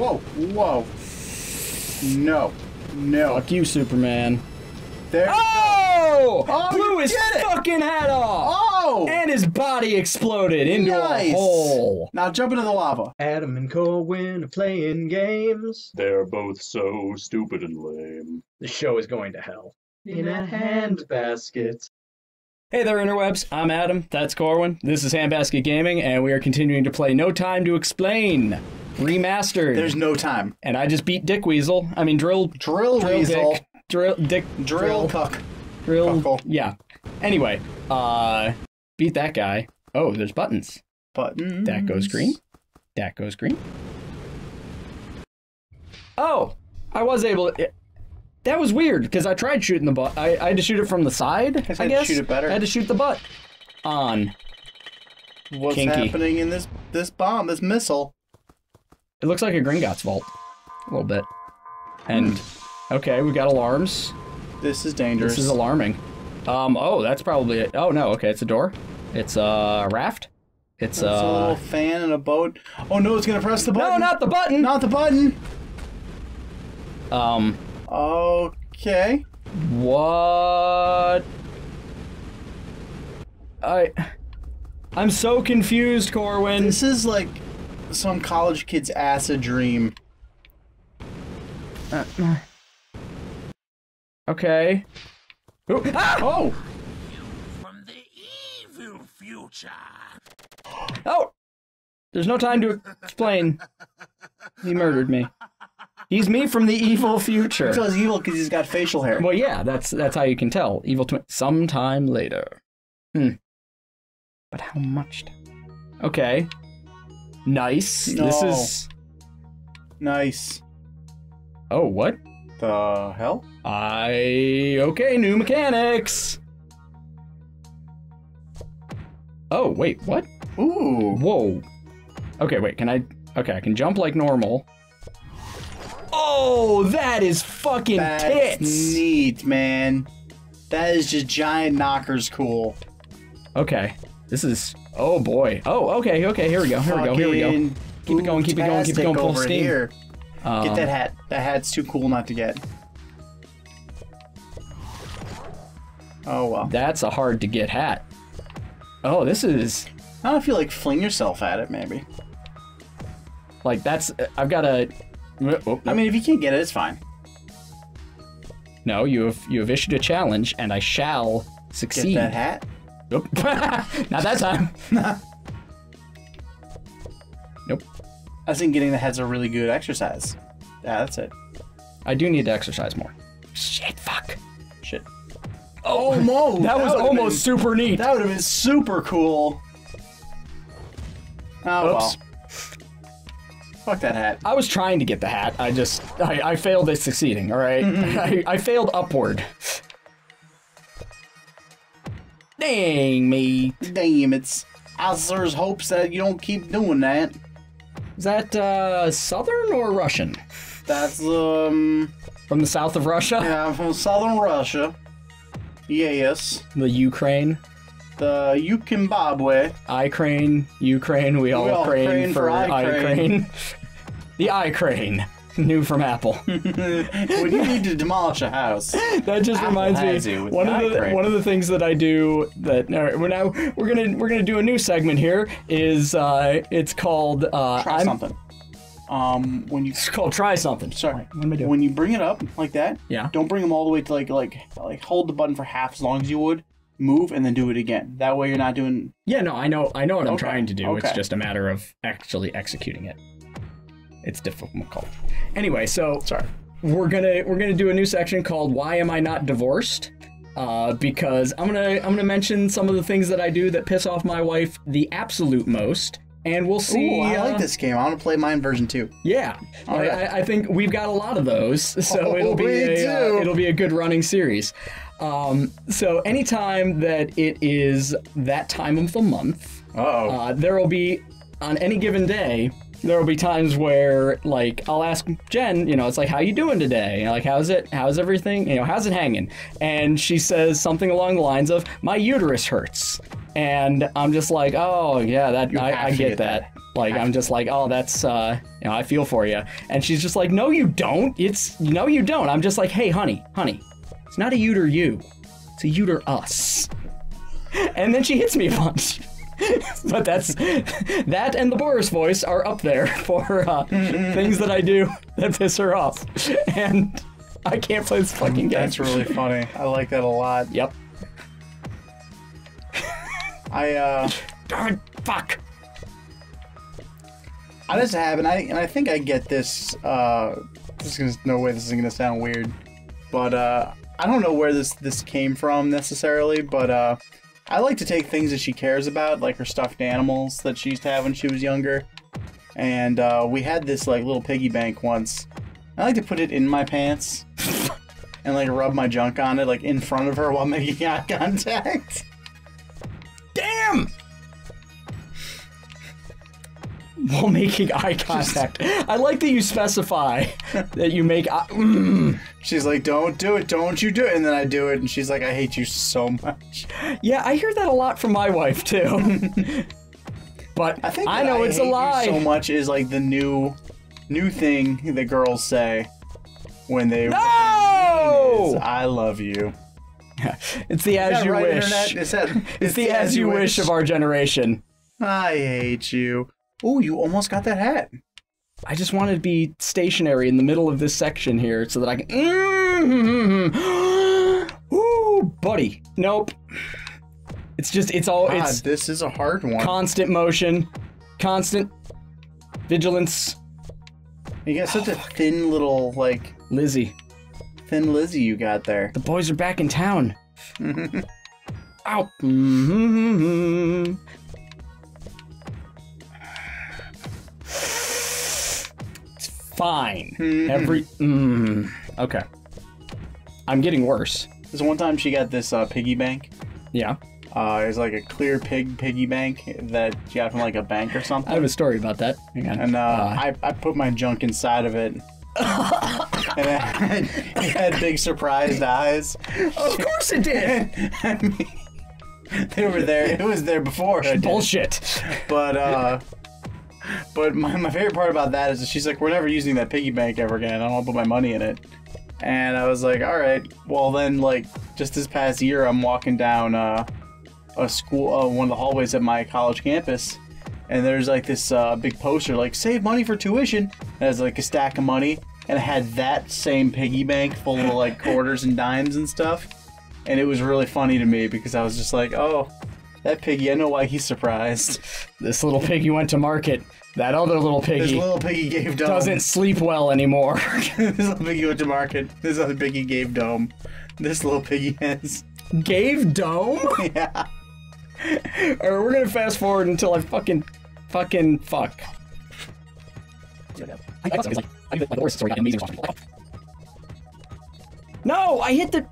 whoa, whoa. No, no. Fuck you, Superman. There. Oh! Oh, Blew his it! fucking head off! Oh! And his body exploded into Nice. a hole. Now jump into the lava. Adam and Corwin are playing games. They're both so stupid and lame. The show is going to hell. In a handbasket. Hey there, interwebs. I'm Adam. That's Corwin. This is Handbasket Gaming, and we are continuing to play No Time to Explain Remastered. There's no time. and I just beat Dick Weasel. I mean, Drill. Drill, Drill weasel. Dick. Drill. Dick. Drill cuck. Drill. Cuckle. Yeah. Anyway, uh, beat that guy. Oh, there's buttons. Button. That goes green. That goes green. Oh, I was able. To, that was weird because I tried shooting the butt. I, I had to shoot it from the side. I I had to guess shoot it better. I had to shoot the butt on. What's Kinky. happening in this this bomb, this missile? It looks like a Gringotts vault, a little bit. And okay, we got alarms. This is dangerous. This is alarming. Um. Oh, that's probably it. Oh no. Okay, it's a door. It's a raft. It's a little uh. fan and a boat. Oh no, it's gonna press the button. No, not the button. not the button. Um. Okay. What? I. I'm so confused, Corwin. This is like some college kid's ass a dream. Okay. Ooh, ah! Oh, from the evil future. Oh! There's no time to explain. He murdered me. He's me from the evil future. so he's evil because he's got facial hair. Well, yeah, that's that's how you can tell. Evil twin. Sometime later. Hmm. But how much? Okay. Nice. This is. Nice. Oh, what? The hell? I. Okay, new mechanics. Oh, wait, what? Ooh. Whoa. Okay, wait, can I. Okay, I can jump like normal. Oh, that is fucking That's tits. neat, man. That is just giant knockers cool. Okay, this is. Oh boy. Oh, okay, okay. Here we go. Here we go. Here we go. Keep it going, keep it going, keep it going, full steam. Here. Um, Get that hat. That hat's too cool not to get. Oh well. That's a hard to get hat. Oh, this is I don't know if feel like fling yourself at it, maybe. like that's. I've got a. Oh, I mean, if you can't get it, it's fine. no, you have you have issued a challenge, and I shall succeed. Get that hat. Nope. Not that time. nope. I think getting the hat's a really good exercise. Yeah, that's it. I do need to exercise more. Shit. Fuck. Shit. Oh, no. That was almost been- super neat. that would have been super cool. Oh Oops. well. Fuck that hat. I was trying to get the hat. I just I, I failed at succeeding. All right? I, I failed upward. Dang me. Damn, it's. Alistair's hopes that you don't keep doing that. Is that uh, Southern or Russian? That's um. From the south of Russia? Yeah, I'm from southern Russia. Yes. The Ukraine? The Zimbabwe. I crane, Ukraine, we all, all crane, crane for for I crane. the I crane. New from Apple. when you need to demolish a house. that just Apple reminds me one of the iCrane. one of the things that I do that all right, we're now we're gonna we're gonna do a new segment here is uh it's called uh Try I'm something. Um, when you it's called try something. sorry, What am I doing? when you bring it up like that, Yeah. don't bring them all the way to like like like hold the button for half as long as you would. Move and then do it again. That way you're not doing. Yeah, no, I know I know what I'm Okay, trying to do. It's just a matter of actually executing it. It's difficult. Anyway, so Sorry. we're gonna we're gonna do a new section called "Why Am I Not Divorced?" Uh, because I'm gonna I'm gonna mention some of the things that I do that piss off my wife the absolute most, and we'll see. Ooh, I uh, like this game. I want to play mine version two. Yeah, I, right. I, I think we've got a lot of those, so Oh, it'll be a, uh, it'll be a good running series. Um, so anytime that it is that time of the month, uh, there will be on any given day there will be times where like i'll ask jen you know it's like how you doing today You know, like how's it how's everything you know how's it hanging and she says something along the lines of my uterus hurts and i'm just like oh yeah that I, I get get that. Like I'm just like, oh, that's uh, you know, I feel for you. And she's just like, no, you don't. It's no, you don't. I'm just like, hey, honey, honey, it's not a uter you, it's a uter us. And then she hits me a bunch. but that's that and the Boris voice are up there for uh, things that I do that piss her off, and I can't play this fucking game. That's really funny. I like that a lot. Yep. I uh Darn fuck. I just have and I and I think I get this uh this is no way this is gonna sound weird. But uh I don't know where this this came from necessarily, but uh I like to take things that she cares about, like her stuffed animals that she used to have when she was younger. And uh, we had this like little piggy bank once. I like to put it in my pants and like rub my junk on it, like in front of her while making eye contact. While making eye contact, I like that you specify that you make. Eye- mm. She's like, "Don't do it, don't you do it," and then I do it, and she's like, "I hate you so much." Yeah, I hear that a lot from my wife too. but I think I know it's a lie. so much is like the new, new thing that girls say when they. is, no, I love you. it's the as you right, wish. Internet? Is that, It's the as you wish of our generation. I hate you. Oh, you almost got that hat. I just wanted to be stationary in the middle of this section here so that I can. Ooh, buddy. Nope. It's just, it's all, God, it's this is a hard one. constant motion, constant vigilance. you got such a oh, thin little, like, Lizzie, thin Lizzy you got there. the boys are back in town. Ow. Fine. Every. Mm, okay. I'm getting worse. This one time she got this uh, piggy bank. Yeah. Uh, it was like a clear pig piggy bank that she got from like a bank or something. I have a story about that. Hang on. and uh, I, I put my junk inside of it. and it had, it had big surprised eyes. of course it did. I mean, they were there. It was there before. Bullshit. But uh, but my, my favorite part about that is that she's like, we're never using that piggy bank ever again. I don't want to put my money in it. And I was like, all right. Well, then like just this past year, I'm walking down uh, a school, uh, one of the hallways at my college campus. And there's like this uh, big poster, like save money for tuition. And it has like a stack of money, and it had that same piggy bank full of like quarters and dimes and stuff. And it was really funny to me because I was just like, oh, that piggy, I know why he's surprised. This little piggy went to market. That other little This piggy little piggy gave dome. doesn't sleep well anymore. this little piggy went to market. This other piggy gave dome. This little piggy has. Gave dome? Yeah. or we're gonna fast forward until I fucking, fucking fuck. No, I hit the.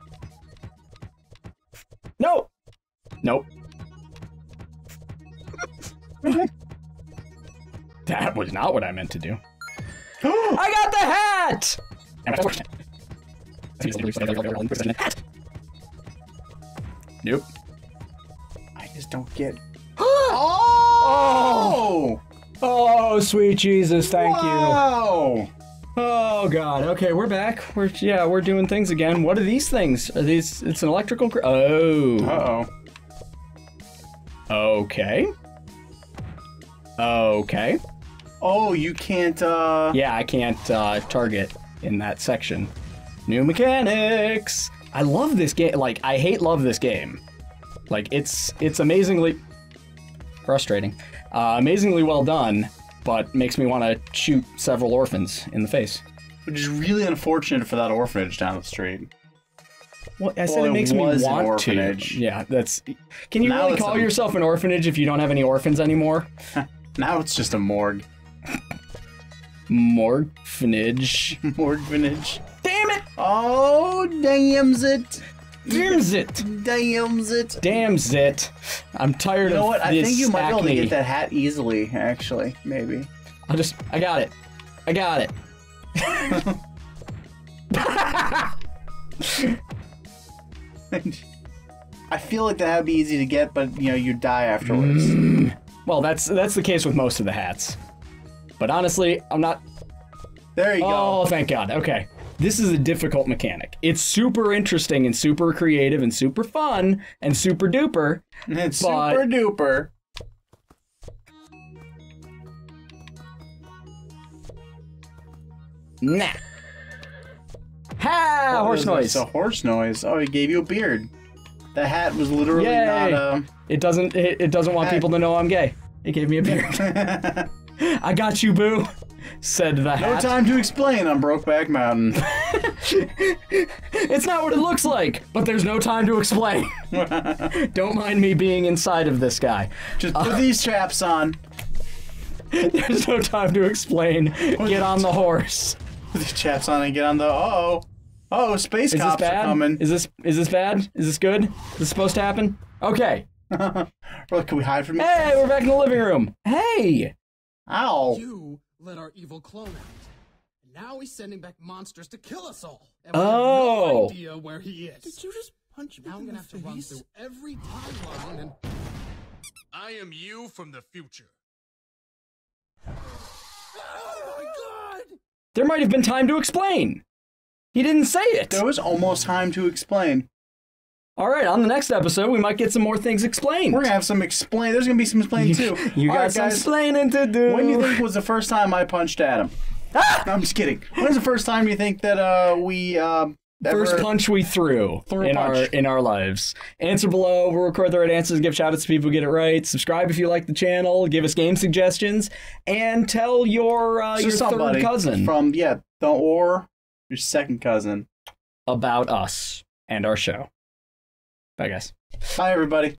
No. Nope. that was not what I meant to do. I got the hat. Nope. I just don't get. oh! Oh, sweet Jesus, thank you. Oh God. Okay, we're back. We're yeah, we're doing things again. What are these things? Are these? It's an electrical. Oh. Uh oh. Okay. Okay. Oh, you can't, uh. Yeah, I can't uh, target in that section. New mechanics. I love this game. Like, I hate love this game. Like, it's it's amazingly frustrating, uh, amazingly well done, but makes me want to shoot several orphans in the face. Which is really unfortunate for that orphanage down the street. Well, I said Well, it it makes me was an want orphanage. to. Yeah, that's. Can you Now really call a- yourself an orphanage if you don't have any orphans anymore? Now it's just a morgue. Morphanage. Morgvanage. Damn it! Oh, damns it. Damns it! Damns it. Damns it! I'm tired of You know of what? I this think you might be able to acne. get that hat easily, actually. Maybe. I'll just. I got it. I got it. I feel like that would be easy to get, but, you know, you die afterwards. Mm. Well, that's that's the case with most of the hats. But honestly, I'm not. There you Oh, go. Oh, thank God. Okay. This is a difficult mechanic. It's super interesting and super creative and super fun and super duper. It's but- super duper. Nah. Ha! horse noise. It's a horse noise. Oh, he gave you a beard. The hat was literally Yay. not uh, It doesn't. It, it doesn't want Hey. people to know I'm gay. It gave me a beard. I got you, boo. Said the hat. no time to explain on Brokeback Mountain. It's not what it looks like, but there's no time to explain. Don't mind me being inside of this guy. Just put these chaps on. There's no time to explain. Get on the horse. Put these chaps on and get on the. Oh, oh, space Is this cops are coming. Is this is this bad? Is this good? Is this supposed to happen? Okay. Well, can we hide from you? Hey, we're back in the living room. Hey. Ow! You let our evil clone out. And now he's sending back monsters to kill us all. And we Oh. have no oh. idea where he is. Did you just punch me now I'm gonna the have to run through every timeline and I am you from the future. Oh my god! There might have been time to explain. He didn't say it. There was almost time to explain. All right, on the next episode, we might get some more things explained. We're gonna have some explain. There's gonna be some explain too. You All got right, some guys. explaining to do. When do you think was the first time I punched Adam? Ah! No, I'm just kidding. When's the first time you think that uh we uh First punch we threw Threw in our in our lives. Answer below. We'll record the right answers. Give shout outs to people who get it right. Subscribe if you like the channel. Give us game suggestions and tell your uh, your third cousin from yeah the or your second cousin. about us and our show. Bye guys. Bye everybody.